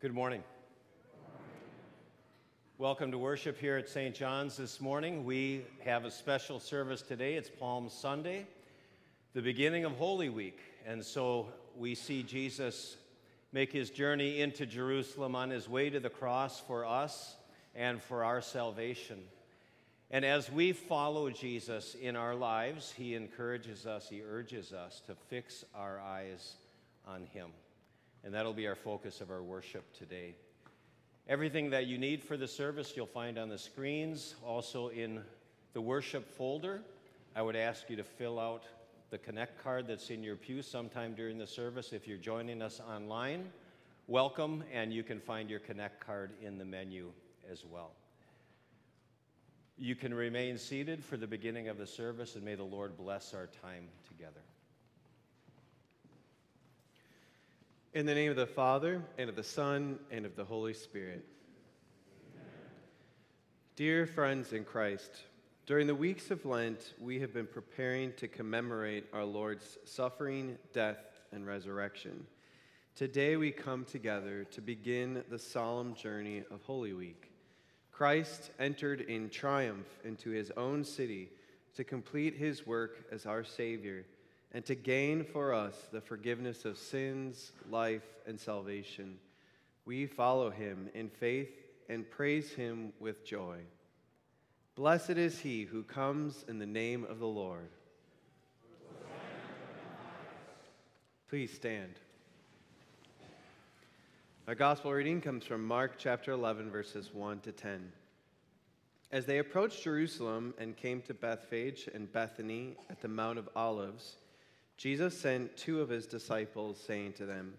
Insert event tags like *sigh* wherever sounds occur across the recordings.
Good morning. Welcome to worship here at St. John's this morning. We have a special service today. It's Palm Sunday, the beginning of Holy Week. And so we see Jesus make his journey into Jerusalem on his way to the cross for us and for our salvation. And as we follow Jesus in our lives, he encourages us, he urges us to fix our eyes on him. And that'll be our focus of our worship today. Everything that you need for the service you'll find on the screens, also in the worship folder. I would ask you to fill out the Connect card that's in your pew sometime during the service. If you're joining us online, welcome, and you can find your Connect card in the menu as well. You can remain seated for the beginning of the service, and may the Lord bless our time together. In the name of the Father, and of the Son, and of the Holy Spirit. Amen. Dear friends in Christ, during the weeks of Lent, we have been preparing to commemorate our Lord's suffering, death, and resurrection. Today we come together to begin the solemn journey of Holy Week. Christ entered in triumph into his own city to complete his work as our Savior and to gain for us the forgiveness of sins, life, and salvation. We follow him in faith and praise him with joy. Blessed is he who comes in the name of the Lord. Please stand. Our gospel reading comes from Mark chapter 11, verses 1 to 10. As they approached Jerusalem and came to Bethphage and Bethany at the Mount of Olives, Jesus sent two of his disciples, saying to them,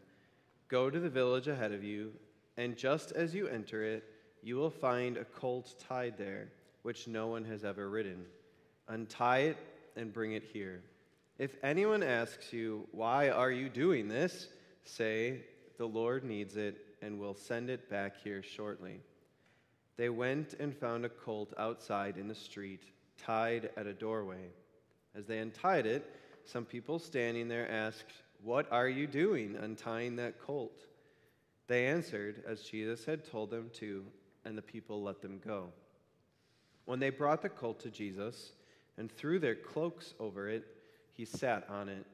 Go to the village ahead of you, and just as you enter it, you will find a colt tied there, which no one has ever ridden. Untie it and bring it here. If anyone asks you, Why are you doing this? say, The Lord needs it, and will send it back here shortly. They went and found a colt outside in the street, tied at a doorway. As they untied it, some people standing there asked, What are you doing untying that colt? They answered, as Jesus had told them to, and the people let them go. When they brought the colt to Jesus and threw their cloaks over it, he sat on it.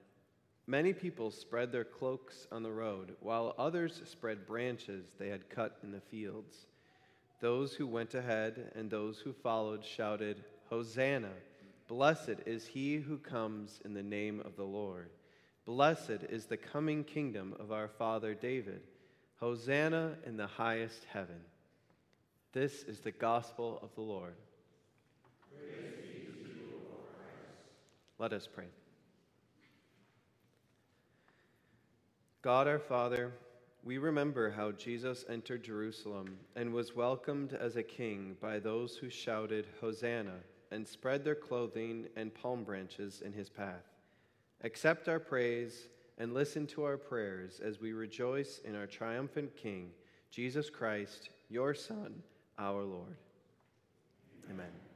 Many people spread their cloaks on the road, while others spread branches they had cut in the fields. Those who went ahead and those who followed shouted, Hosanna! Blessed is he who comes in the name of the Lord. Blessed is the coming kingdom of our father David. Hosanna in the highest heaven. This is the gospel of the Lord. Let us pray. God our Father, we remember how Jesus entered Jerusalem and was welcomed as a king by those who shouted, Hosanna and spread their clothing and palm branches in his path. Accept our praise and listen to our prayers as we rejoice in our triumphant King, Jesus Christ, your Son, our Lord. Amen.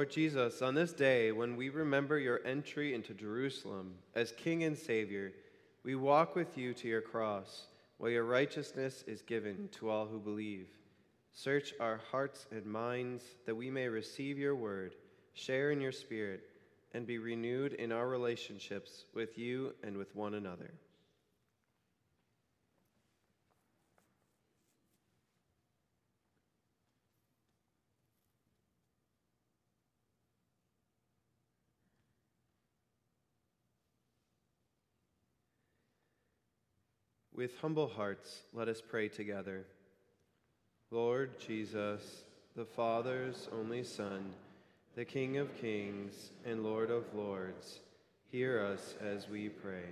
Lord Jesus, on this day when we remember your entry into Jerusalem as King and Savior, we walk with you to your cross, where your righteousness is given to all who believe. Search our hearts and minds that we may receive your word, share in your spirit, and be renewed in our relationships with you and with one another. With humble hearts, let us pray together. Lord Jesus, the Father's only Son, the King of kings and Lord of lords, hear us as we pray.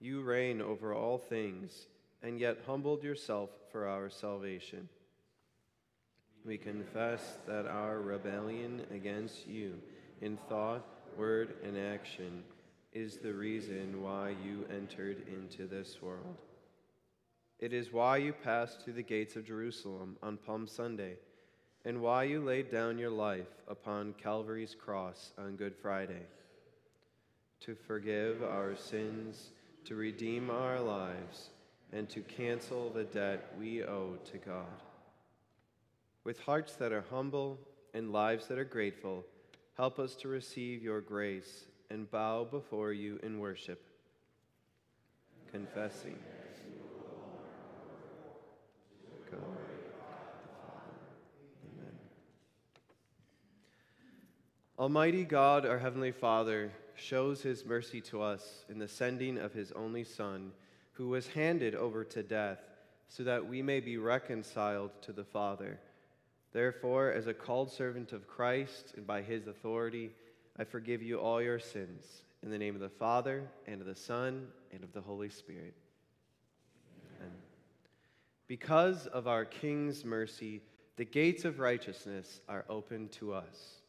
You reign over all things, and yet humbled yourself for our salvation. We confess that our rebellion against you in thought, word, and action is the reason why you entered into this world. It is why you passed through the gates of Jerusalem on Palm Sunday, and why you laid down your life upon Calvary's cross on Good Friday. To forgive our sins, to redeem our lives, and to cancel the debt we owe to God. With hearts that are humble and lives that are grateful, help us to receive your grace and bow before you in worship, confessing. Almighty God, our Heavenly Father, shows his mercy to us in the sending of his only Son, who was handed over to death, so that we may be reconciled to the Father. Therefore, as a called servant of Christ and by his authority, I forgive you all your sins. In the name of the Father, and of the Son, and of the Holy Spirit. Amen. Because of our King's mercy, the gates of righteousness are open to us.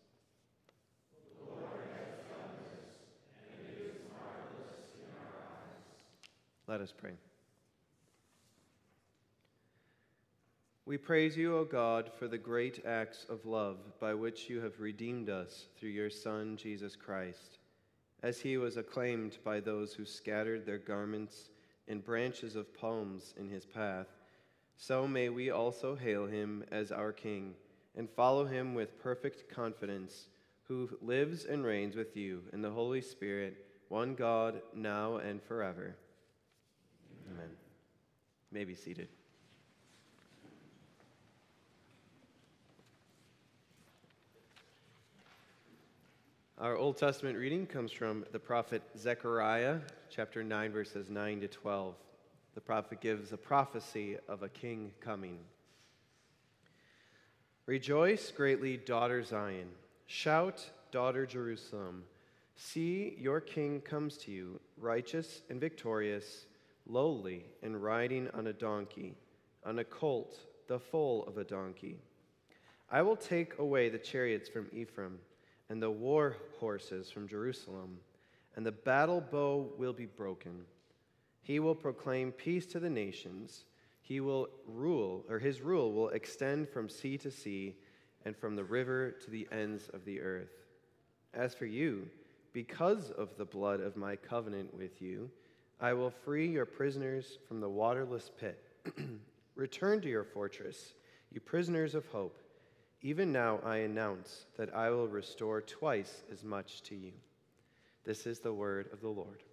Let us pray. We praise you, O God, for the great acts of love by which you have redeemed us through your Son, Jesus Christ. As he was acclaimed by those who scattered their garments and branches of palms in his path, so may we also hail him as our King and follow him with perfect confidence, who lives and reigns with you in the Holy Spirit, one God, now and forever. Amen. You may be seated. Our Old Testament reading comes from the prophet Zechariah, chapter 9, verses 9 to 12. The prophet gives a prophecy of a king coming. Rejoice greatly, daughter Zion. Shout, daughter Jerusalem. See, your king comes to you, righteous and victorious, lowly and riding on a donkey, on a colt, the foal of a donkey. I will take away the chariots from Ephraim and the war horses from Jerusalem, and the battle bow will be broken. He will proclaim peace to the nations. He will rule, or his rule will extend from sea to sea and from the river to the ends of the earth. As for you, because of the blood of my covenant with you, I will free your prisoners from the waterless pit. *clears throat* Return to your fortress, you prisoners of hope. Even now I announce that I will restore twice as much to you. This is the word of the Lord.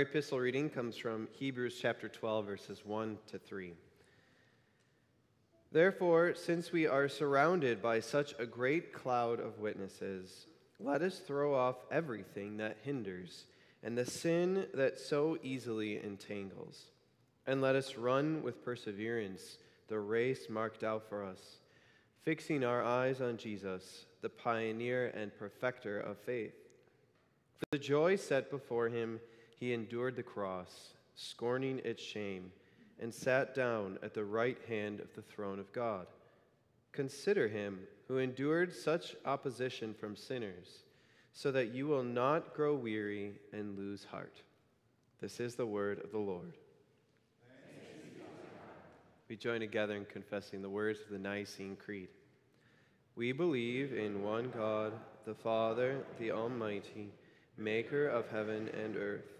Our epistle reading comes from Hebrews chapter 12, verses 1 to 3. Therefore, since we are surrounded by such a great cloud of witnesses, let us throw off everything that hinders and the sin that so easily entangles, and let us run with perseverance the race marked out for us, fixing our eyes on Jesus, the pioneer and perfecter of faith. For the joy set before him, he endured the cross, scorning its shame, and sat down at the right hand of the throne of God. Consider him who endured such opposition from sinners, so that you will not grow weary and lose heart. This is the word of the Lord. We join together in confessing the words of the Nicene Creed. We believe in one God, the Father, the Almighty, maker of heaven and earth,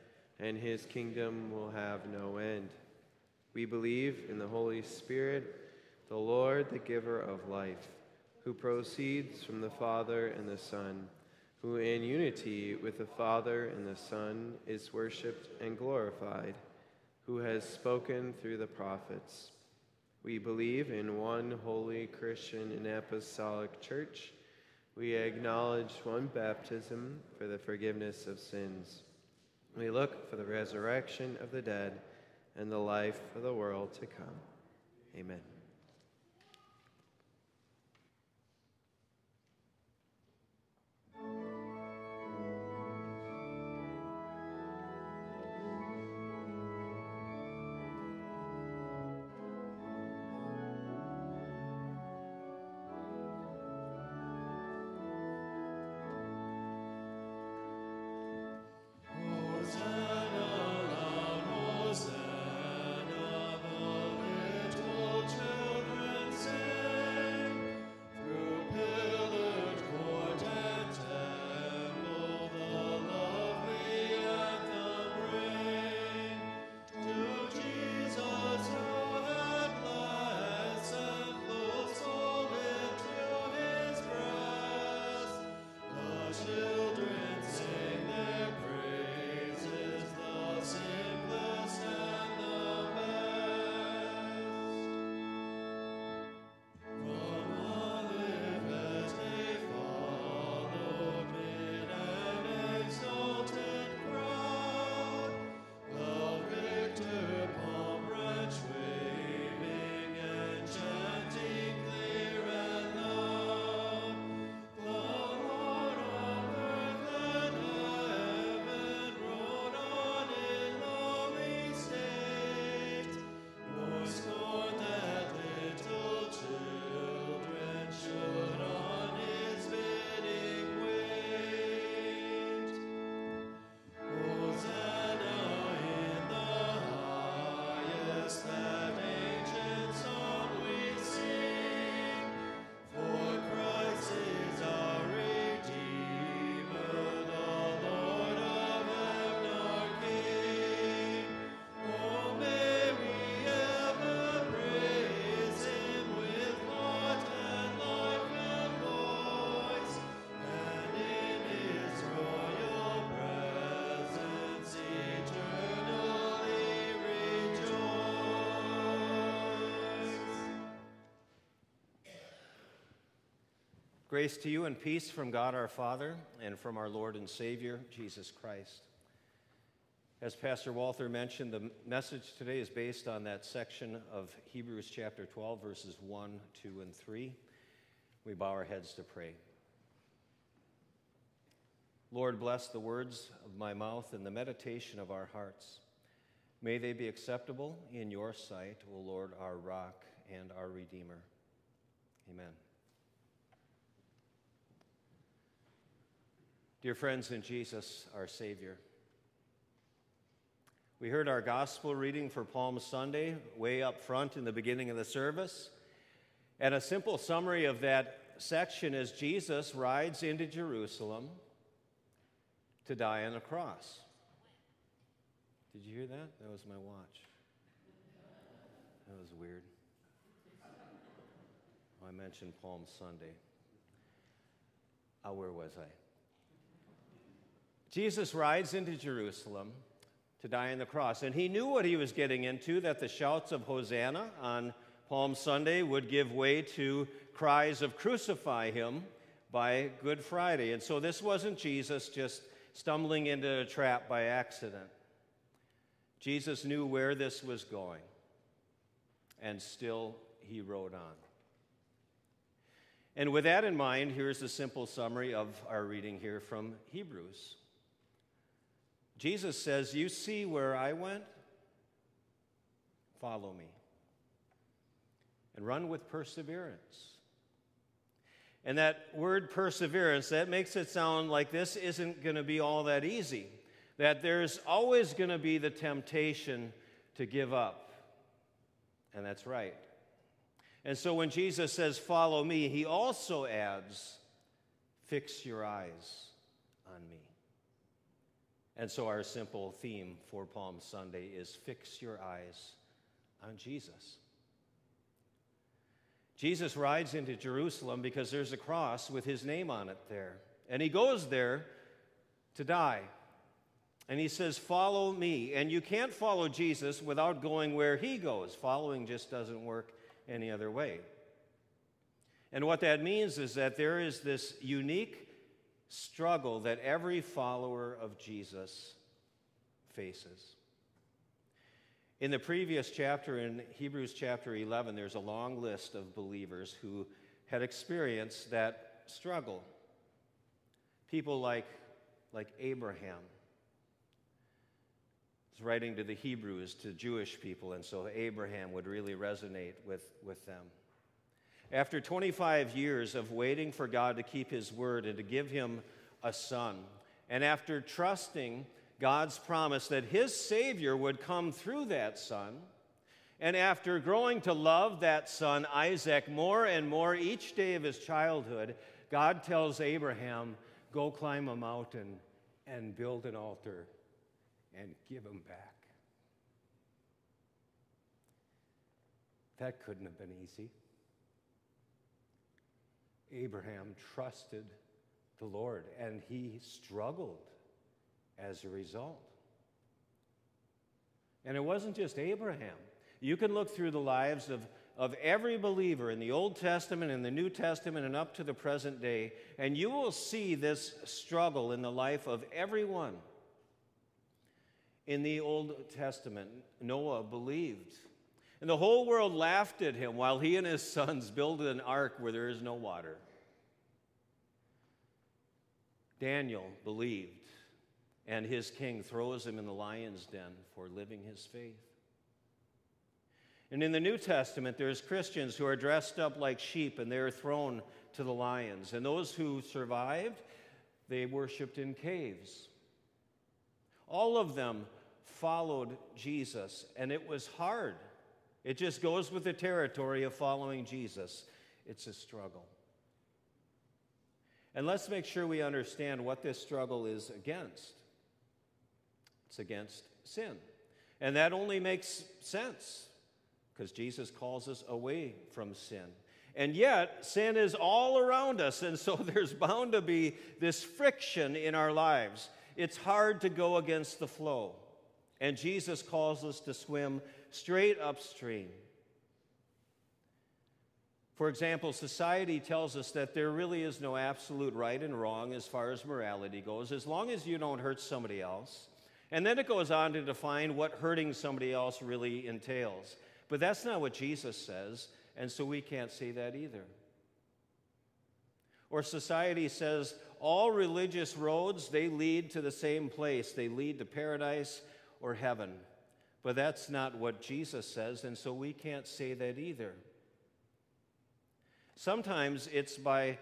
and his kingdom will have no end. We believe in the Holy Spirit, the Lord, the giver of life, who proceeds from the Father and the Son, who in unity with the Father and the Son is worshiped and glorified, who has spoken through the prophets. We believe in one holy Christian and apostolic church. We acknowledge one baptism for the forgiveness of sins. We look for the resurrection of the dead and the life of the world to come. Amen. Grace to you and peace from God our Father and from our Lord and Savior, Jesus Christ. As Pastor Walther mentioned, the message today is based on that section of Hebrews chapter 12, verses 1, 2, and 3. We bow our heads to pray. Lord, bless the words of my mouth and the meditation of our hearts. May they be acceptable in your sight, O Lord, our rock and our Redeemer. Amen. Dear friends in Jesus, our Savior, we heard our gospel reading for Palm Sunday way up front in the beginning of the service. And a simple summary of that section is Jesus rides into Jerusalem to die on a cross. Did you hear that? That was my watch. That was weird. Oh, I mentioned Palm Sunday. Oh, where was I? Jesus rides into Jerusalem to die on the cross. And he knew what he was getting into that the shouts of Hosanna on Palm Sunday would give way to cries of crucify him by Good Friday. And so this wasn't Jesus just stumbling into a trap by accident. Jesus knew where this was going, and still he rode on. And with that in mind, here's a simple summary of our reading here from Hebrews. Jesus says, You see where I went? Follow me. And run with perseverance. And that word perseverance, that makes it sound like this isn't going to be all that easy. That there's always going to be the temptation to give up. And that's right. And so when Jesus says, Follow me, he also adds, Fix your eyes on me. And so, our simple theme for Palm Sunday is fix your eyes on Jesus. Jesus rides into Jerusalem because there's a cross with his name on it there. And he goes there to die. And he says, Follow me. And you can't follow Jesus without going where he goes. Following just doesn't work any other way. And what that means is that there is this unique struggle that every follower of Jesus faces. In the previous chapter, in Hebrews chapter 11, there's a long list of believers who had experienced that struggle. People like, like Abraham. He's writing to the Hebrews, to Jewish people, and so Abraham would really resonate with, with them. After 25 years of waiting for God to keep his word and to give him a son, and after trusting God's promise that his Savior would come through that son, and after growing to love that son, Isaac, more and more each day of his childhood, God tells Abraham, Go climb a mountain and build an altar and give him back. That couldn't have been easy. Abraham trusted the Lord and he struggled as a result. And it wasn't just Abraham. You can look through the lives of, of every believer in the Old Testament and the New Testament and up to the present day, and you will see this struggle in the life of everyone. In the Old Testament, Noah believed. And the whole world laughed at him while he and his sons built an ark where there is no water. Daniel believed, and his king throws him in the lion's den for living his faith. And in the New Testament, there's Christians who are dressed up like sheep and they're thrown to the lions. And those who survived, they worshiped in caves. All of them followed Jesus, and it was hard. It just goes with the territory of following Jesus. It's a struggle. And let's make sure we understand what this struggle is against. It's against sin. And that only makes sense because Jesus calls us away from sin. And yet, sin is all around us, and so *laughs* there's bound to be this friction in our lives. It's hard to go against the flow. And Jesus calls us to swim straight upstream. For example, society tells us that there really is no absolute right and wrong as far as morality goes. As long as you don't hurt somebody else, And then it goes on to define what hurting somebody else really entails. But that's not what Jesus says, and so we can't say that either. Or society says all religious roads they lead to the same place. They lead to paradise or heaven. But that's not what Jesus says, and so we can't say that either. Sometimes it's by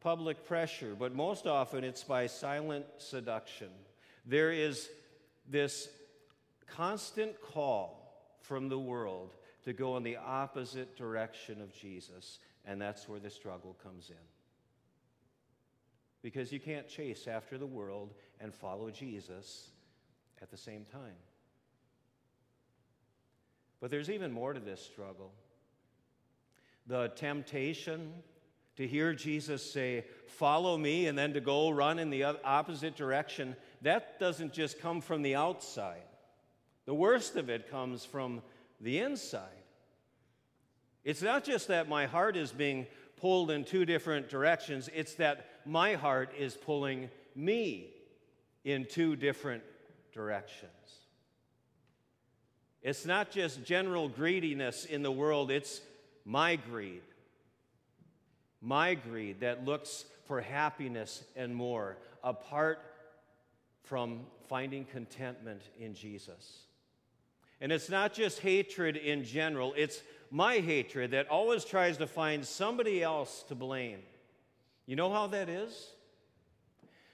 public pressure, but most often it's by silent seduction. There is this constant call from the world to go in the opposite direction of Jesus, and that's where the struggle comes in. Because you can't chase after the world and follow Jesus at the same time. But there's even more to this struggle. The temptation to hear Jesus say, Follow me, and then to go run in the opposite direction, that doesn't just come from the outside. The worst of it comes from the inside. It's not just that my heart is being pulled in two different directions, it's that my heart is pulling me in two different directions. It's not just general greediness in the world, it's my greed. My greed that looks for happiness and more apart from finding contentment in Jesus. And it's not just hatred in general, it's my hatred that always tries to find somebody else to blame. You know how that is?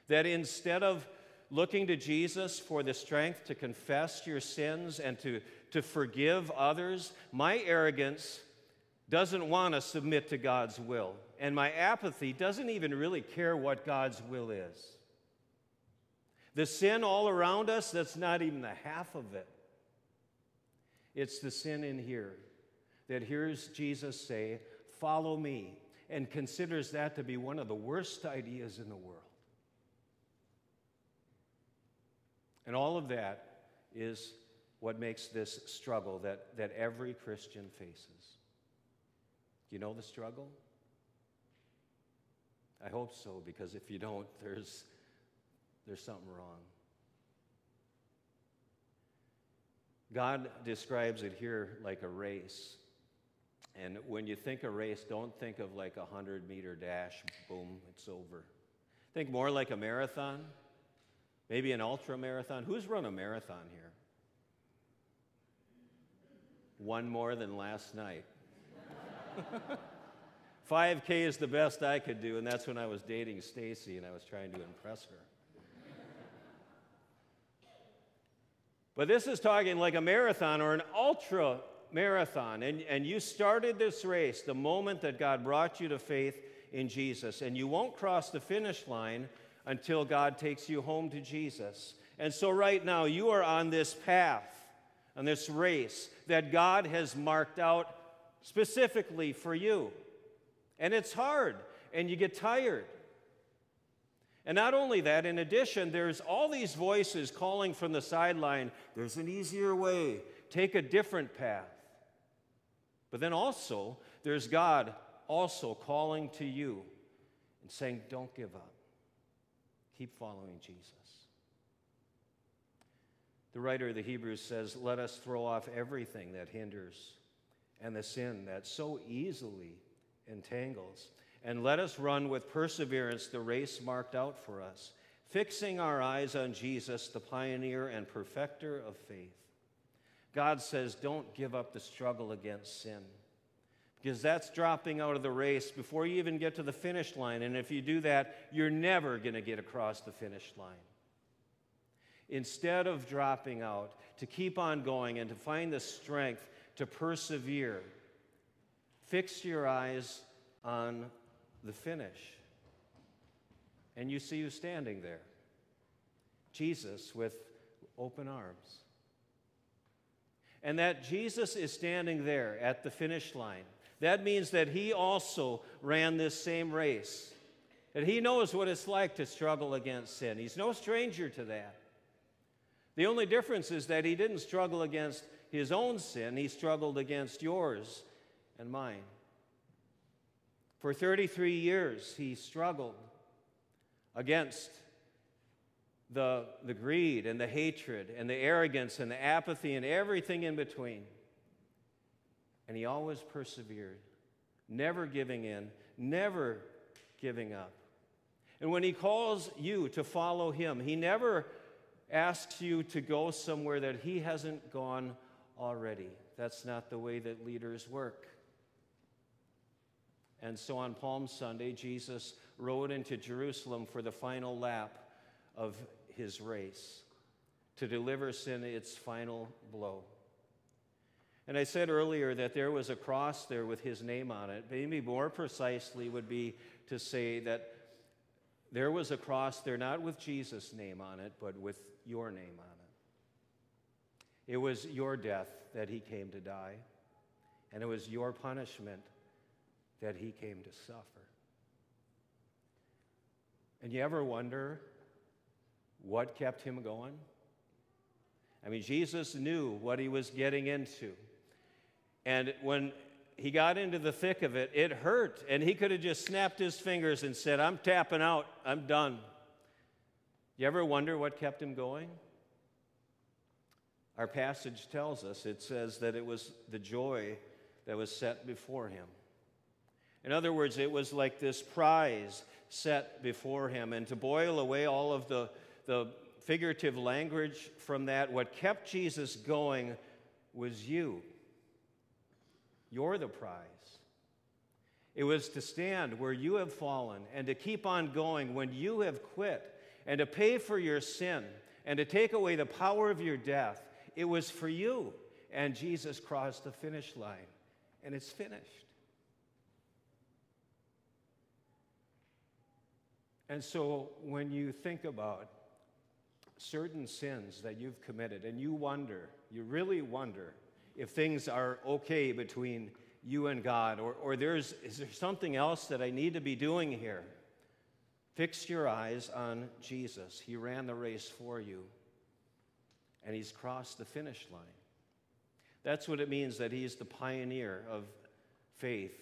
That instead of looking to Jesus for the strength to confess your sins and to to forgive others, my arrogance doesn't want to submit to God's will. And my apathy doesn't even really care what God's will is. The sin all around us, that's not even the half of it. It's the sin in here that hears Jesus say, Follow me, and considers that to be one of the worst ideas in the world. And all of that is what makes this struggle that, that every Christian faces. Do you know the struggle? I hope so, because if you don't, *laughs* there's, there's something wrong. God describes it here like a race. And when you think a race, don't think of like a 100 meter dash, boom, it's over. Think more like a marathon, maybe an ultra marathon. Who's run a marathon here? One more than last night. 5K is the best I could do, and that's when I was dating Stacy and I was trying to impress her. But this is talking like a marathon or an ultra marathon. And, and you started this race the moment that God brought you to faith in Jesus. And you won't cross the finish line until God takes you home to Jesus. And so, right now, you are on this path on this race that God has marked out specifically for you. And it's hard, and you get tired. And not only that, in addition, there's all these voices calling from the sideline there's an easier way, take a different path. But then also, there's God also calling to you and saying, don't give up, keep following Jesus. The writer of the Hebrews says, Let us throw off everything that hinders and the sin that so easily entangles, and let us run with perseverance the race marked out for us, fixing our eyes on Jesus, the pioneer and perfecter of faith. God says, Don't give up the struggle against sin. Because that's dropping out of the race before you even get to the finish line. And if you do that, you're never going to get across the finish line instead of dropping out, to keep on going and to find the strength to persevere, fix your eyes on the finish. And you see you standing there Jesus with open arms. And that Jesus is standing there at the finish line. That means that he also ran this same race. That he knows what it's like to struggle against sin. He's no stranger to that. The only difference is that he didn't struggle against his own sin, he struggled against yours and mine. For 33 years, he struggled against the, the greed and the hatred and the arrogance and the apathy and everything in between. And he always persevered, never giving in, never giving up. And when he calls you to follow him, he never asks you to go somewhere that he hasn't gone already. That's not the way that leaders work. And so on Palm Sunday, Jesus rode into Jerusalem for the final lap of his race to deliver sin its final blow. And I said earlier that there was a cross there with his name on it. Maybe more precisely would be to say that there was a cross there not with Jesus' name on it, but with your name on it. It was your death that he came to die, and it was your punishment that he came to suffer. And you ever wonder what kept him going? I mean, Jesus knew what he was getting into. And when he got into the thick of it, it hurt. And he could have just snapped his fingers and said, I'm tapping out, I'm done. You ever wonder what kept him going? Our passage tells us it says that it was the joy that was set before him. In other words, it was like this prize set before him. And to boil away all of the, the figurative language from that, what kept Jesus going was you. You're the prize. It was to stand where you have fallen and to keep on going when you have quit and to pay for your sin and to take away the power of your death. It was for you. And Jesus crossed the finish line, and it's finished. And so when you think about certain sins that you've committed and you wonder, you really wonder if things are okay between you and God, or, or there's, is there something else that I need to be doing here? Fix your eyes on Jesus. He ran the race for you, and he's crossed the finish line. That's what it means that he's the pioneer of faith.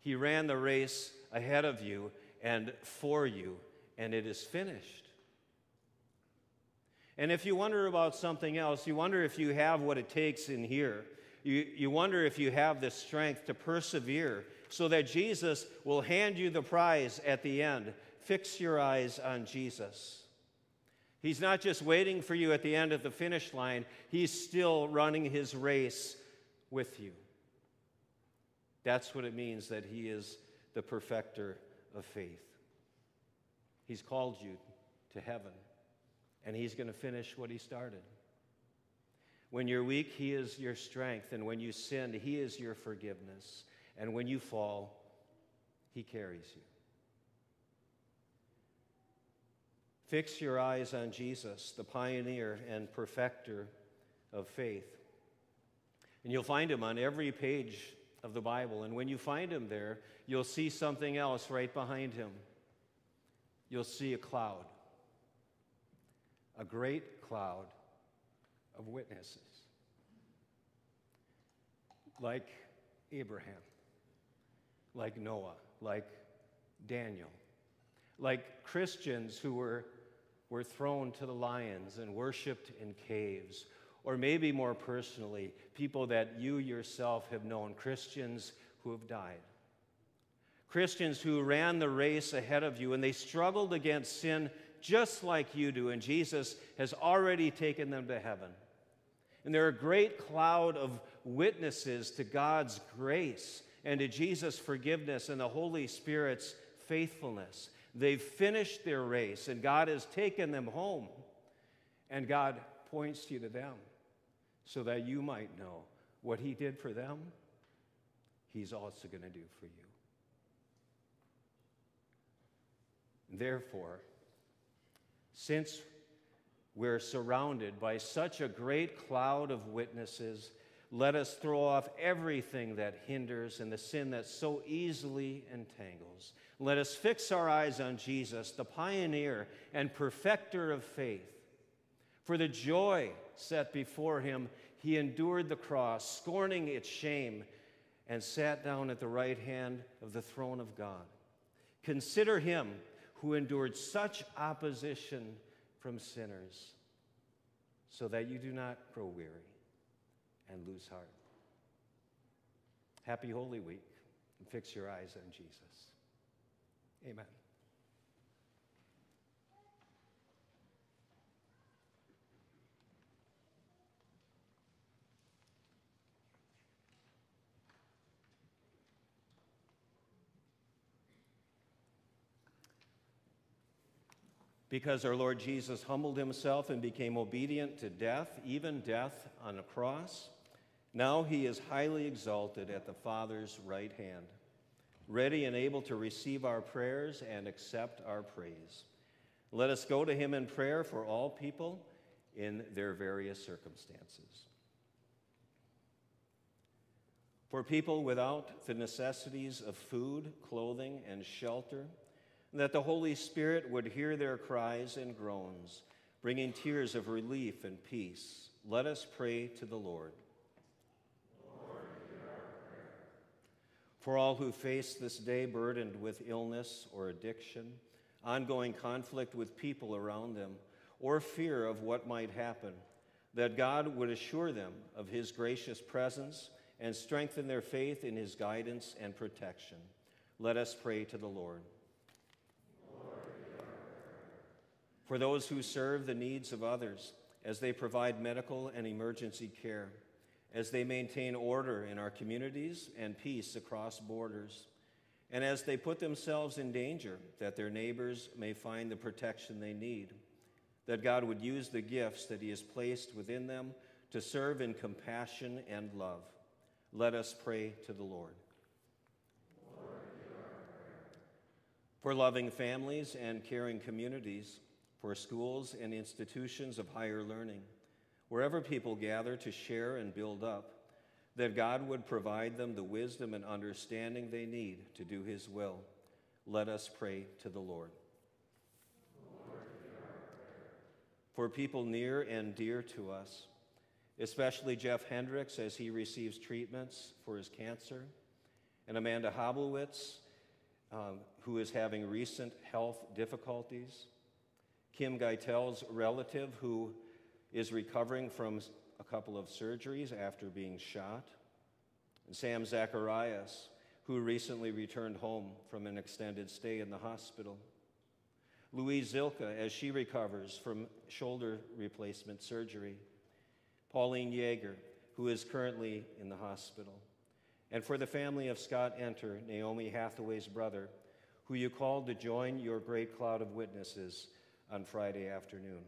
He ran the race ahead of you and for you, and it is finished. And if you wonder about something else, you wonder if you have what it takes in here. You, you wonder if you have the strength to persevere so that Jesus will hand you the prize at the end. Fix your eyes on Jesus. He's not just waiting for you at the end of the finish line, He's still running His race with you. That's what it means that He is the perfecter of faith. He's called you to heaven and He's going to finish what He started. When you're weak, He is your strength, and when you sin, He is your forgiveness, and when you fall, He carries you. Fix your eyes on Jesus, the pioneer and perfecter of faith. And you'll find him on every page of the Bible. And when you find him there, you'll see something else right behind him. You'll see a cloud a great cloud of witnesses, like Abraham, like Noah, like Daniel, like Christians who were, were thrown to the lions and worshiped in caves, or maybe more personally, people that you yourself have known, Christians who have died. Christians who ran the race ahead of you and they struggled against sin just like you do, and Jesus has already taken them to heaven. And they're a great cloud of witnesses to God's grace and to Jesus' forgiveness and the Holy Spirit's faithfulness. They've finished their race, and God has taken them home. And God points you to them so that you might know what He did for them, He's also going to do for you. Therefore, since we're surrounded by such a great cloud of witnesses, let us throw off everything that hinders and the sin that so easily entangles. Let us fix our eyes on Jesus, the pioneer and perfecter of faith. For the joy set before him, he endured the cross, scorning its shame, and sat down at the right hand of the throne of God. Consider him who endured such opposition from sinners so that you do not grow weary and lose heart. Happy Holy Week and fix your eyes on Jesus. Amen. Because our Lord Jesus humbled himself and became obedient to death, even death on a cross, now he is highly exalted at the Father's right hand, ready and able to receive our prayers and accept our praise. Let us go to him in prayer for all people in their various circumstances. For people without the necessities of food, clothing, and shelter, that the Holy Spirit would hear their cries and groans, bringing tears of relief and peace. Let us pray to the Lord. For all who face this day burdened with illness or addiction, ongoing conflict with people around them, or fear of what might happen, that God would assure them of His gracious presence and strengthen their faith in His guidance and protection. Let us pray to the Lord. for those who serve the needs of others as they provide medical and emergency care, as they maintain order in our communities and peace across borders, and as they put themselves in danger that their neighbors may find the protection they need, that God would use the gifts that He has placed within them to serve in compassion and love. Let us pray to the Lord. For loving families and caring communities, for schools and institutions of higher learning, wherever people gather to share and build up, that God would provide them the wisdom and understanding they need to do His will. Let us pray to the Lord. For people near and dear to us, especially Jeff Hendricks as he receives treatments for his cancer, and Amanda Hoblowitz, um, who is having recent health difficulties. Kim Geitel's relative, who is recovering from a couple of surgeries after being shot, and Sam Zacharias, who recently returned home from an extended stay in the hospital. Louise Zilka, as she recovers from shoulder replacement surgery. Pauline Yeager, who is currently in the hospital. And for the family of Scott Enter, Naomi Hathaway's brother, who you called to join your great cloud of witnesses on Friday afternoon.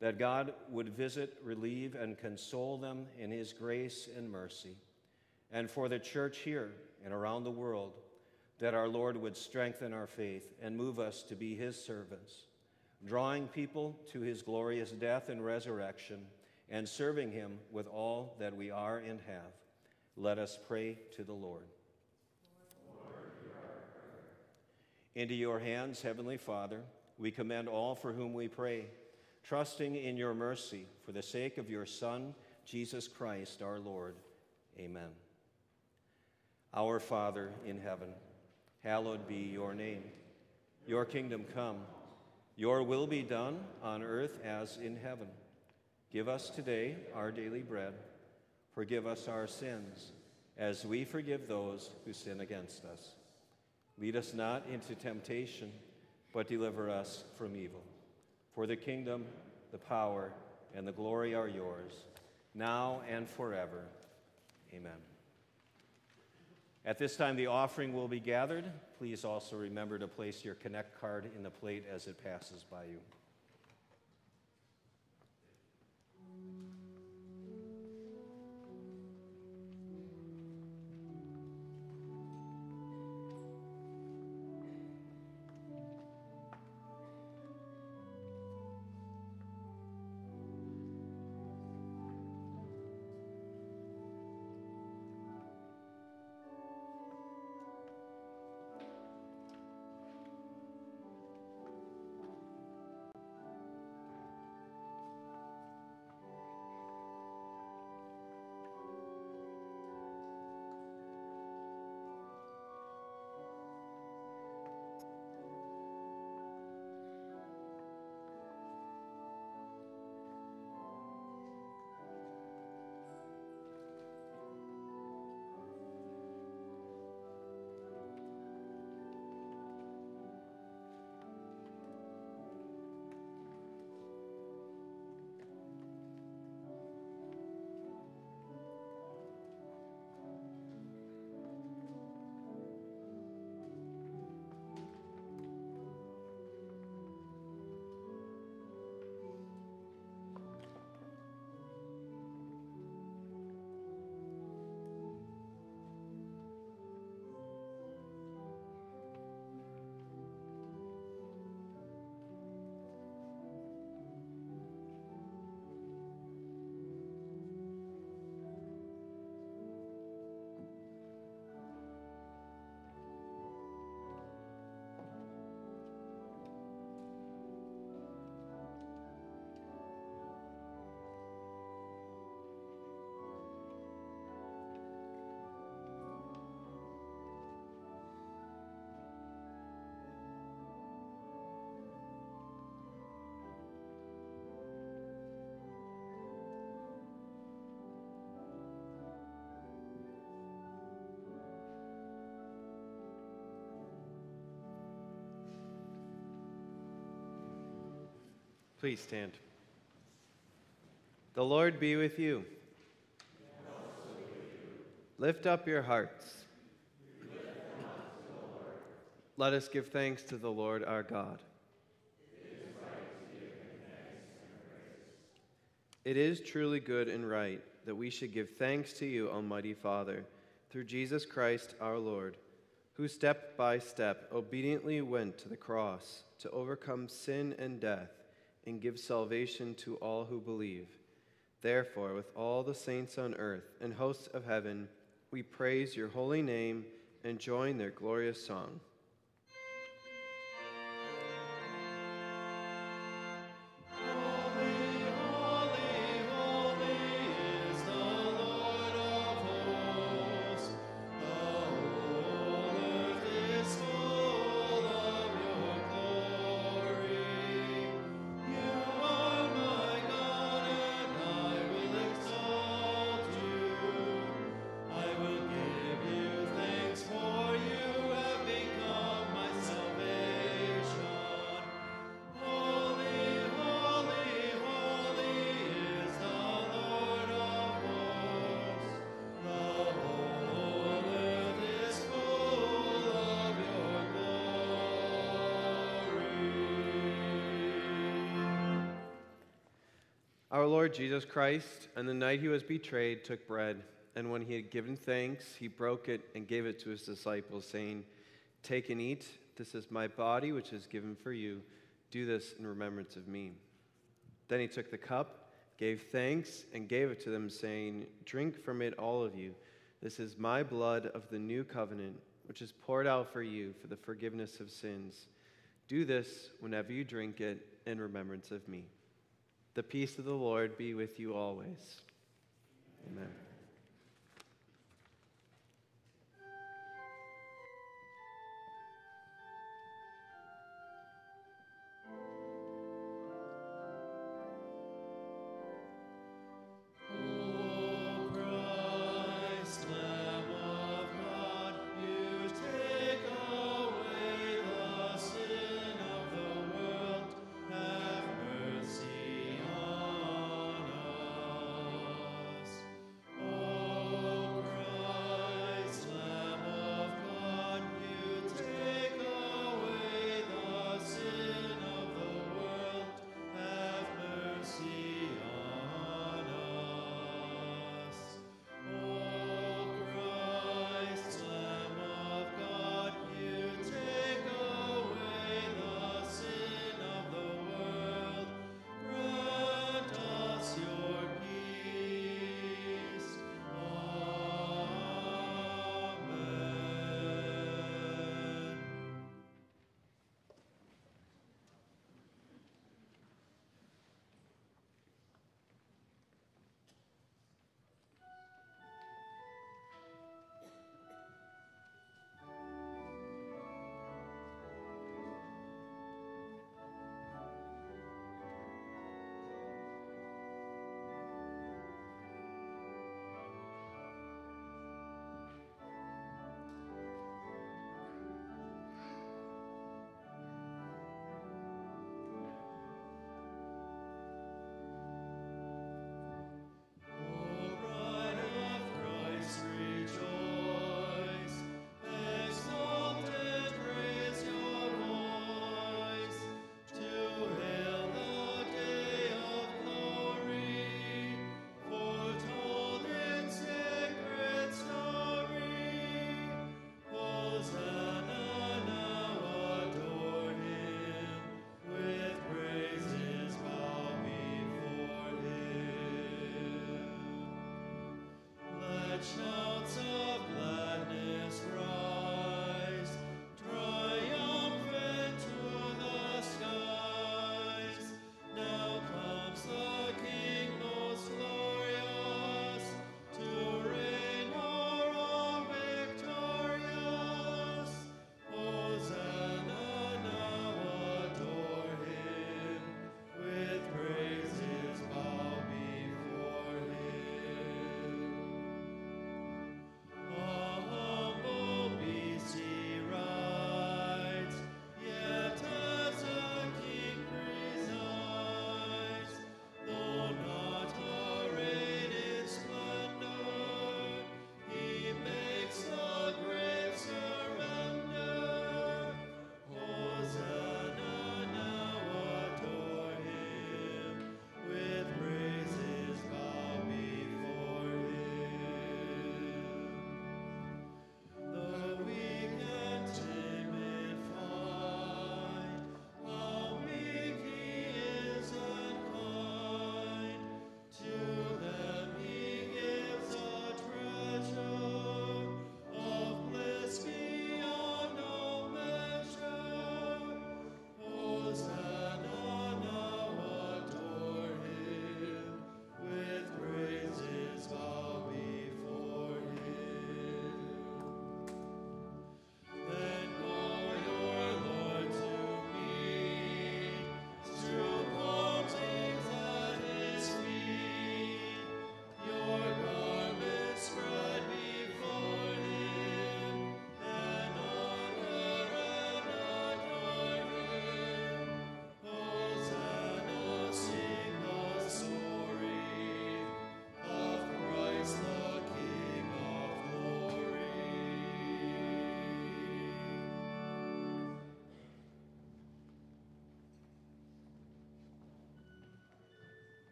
That God would visit, relieve, and console them in His grace and mercy. And for the church here and around the world, that our Lord would strengthen our faith and move us to be His servants, drawing people to His glorious death and resurrection, and serving Him with all that we are and have. Let us pray to the Lord. Into your hands, Heavenly Father, we commend all for whom we pray, trusting in your mercy for the sake of your Son, Jesus Christ our Lord. Amen. Our Father in heaven, hallowed be your name. Your kingdom come, your will be done on earth as in heaven. Give us today our daily bread. Forgive us our sins, as we forgive those who sin against us. Lead us not into temptation but deliver us from evil. For the kingdom, the power, and the glory are yours, now and forever. Amen. At this time, the offering will be gathered. Please also remember to place your Connect card in the plate as it passes by you. Please stand. The Lord be with you. Lift up your hearts. Let us give thanks to the Lord our God. It is truly good and right that we should give thanks to you, Almighty Father, through Jesus Christ our Lord, who step by step obediently went to the cross to overcome sin and death and give salvation to all who believe. Therefore, with all the saints on earth and hosts of heaven, we praise your holy name and join their glorious song. Our Lord Jesus Christ, on the night he was betrayed, took bread, and when he had given thanks, he broke it and gave it to his disciples, saying, Take and eat. This is my body, which is given for you. Do this in remembrance of me. Then he took the cup, gave thanks, and gave it to them, saying, Drink from it, all of you. This is my blood of the new covenant, which is poured out for you for the forgiveness of sins. Do this whenever you drink it in remembrance of me. The peace of the Lord be with you always. Amen.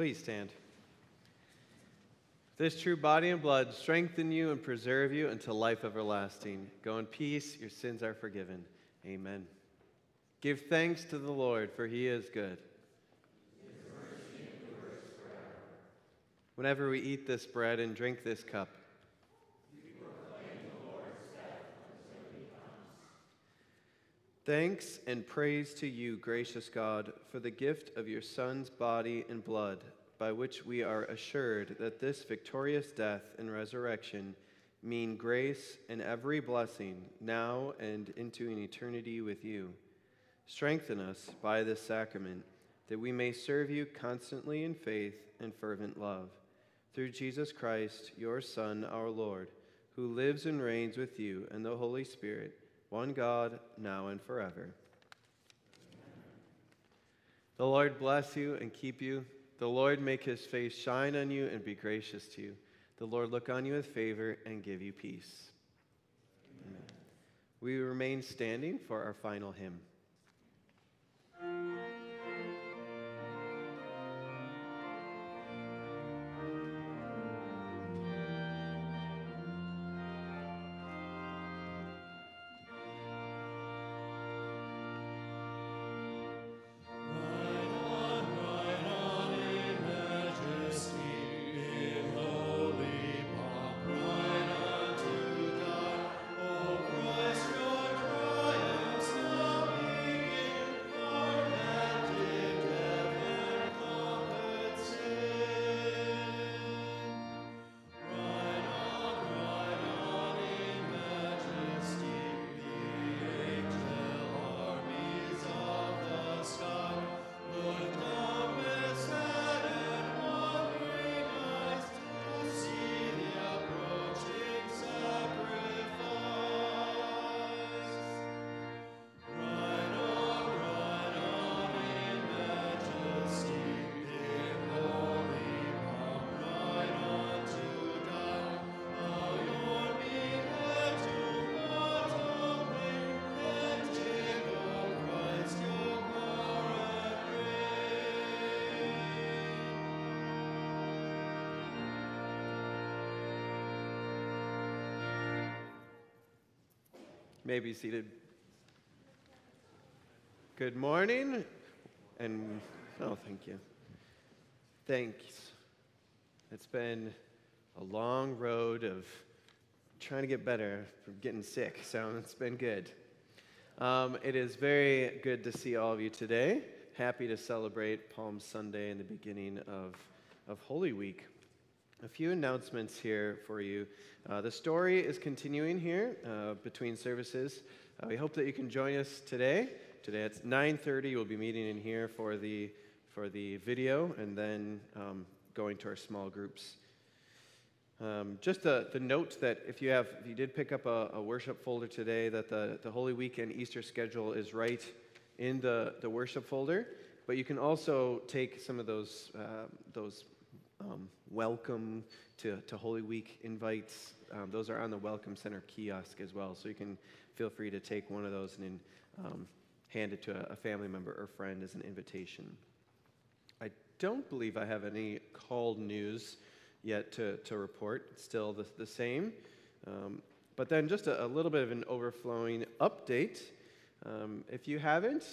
Please stand. This true body and blood strengthen you and preserve you until life everlasting. Go in peace, your sins are forgiven. Amen. Give thanks to the Lord, for he is good. Whenever we eat this bread and drink this cup, Thanks and praise to you, gracious God, for the gift of your Son's body and blood, by which we are assured that this victorious death and resurrection mean grace and every blessing now and into an eternity with you. Strengthen us by this sacrament, that we may serve you constantly in faith and fervent love. Through Jesus Christ, your Son, our Lord, who lives and reigns with you and the Holy Spirit one God, now and forever. The Lord bless you and keep you. The Lord make his face shine on you and be gracious to you. The Lord look on you with favor and give you peace. Amen. We remain standing for our final hymn. May be seated. Good morning, and oh, thank you. Thanks. It's been a long road of trying to get better from getting sick, so it's been good. Um, it is very good to see all of you today. Happy to celebrate Palm Sunday and the beginning of, of Holy Week. A few announcements here for you. Uh, the story is continuing here uh, between services. Uh, we hope that you can join us today. Today at 9:30, we'll be meeting in here for the for the video, and then um, going to our small groups. Um, just the, the note that if you have if you did pick up a, a worship folder today, that the, the Holy Week and Easter schedule is right in the, the worship folder. But you can also take some of those uh, those um, welcome to, to Holy Week invites. Um, those are on the Welcome Center kiosk as well. So you can feel free to take one of those and um, hand it to a, a, family member or friend as an invitation. I don't believe I have any called news yet to, to report. It's still the, the same. Um, but then just a, a, little bit of an overflowing update. Um, if you haven't,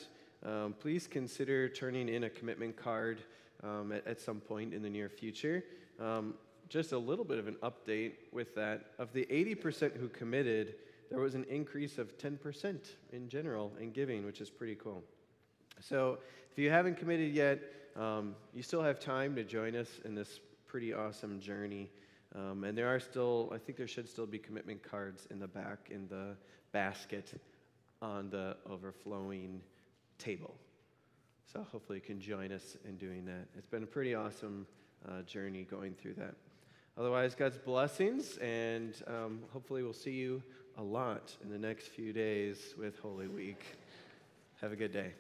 um, please consider turning in a commitment card um, at, at, some point in the near future. Um, just a little bit of an update with that. Of the 80% who committed, there was an increase of 10% in general in giving, which is pretty cool. So if you haven't committed yet, um, you still have time to join us in this pretty awesome journey. Um, and there are still, I think there should still be commitment cards in the back in the basket on the overflowing table. So hopefully you can join us in doing that. It's been a pretty awesome uh, journey going through that. Otherwise, God's blessings, and um, hopefully we'll see you a lot in the next few days with Holy Week. Have a good day.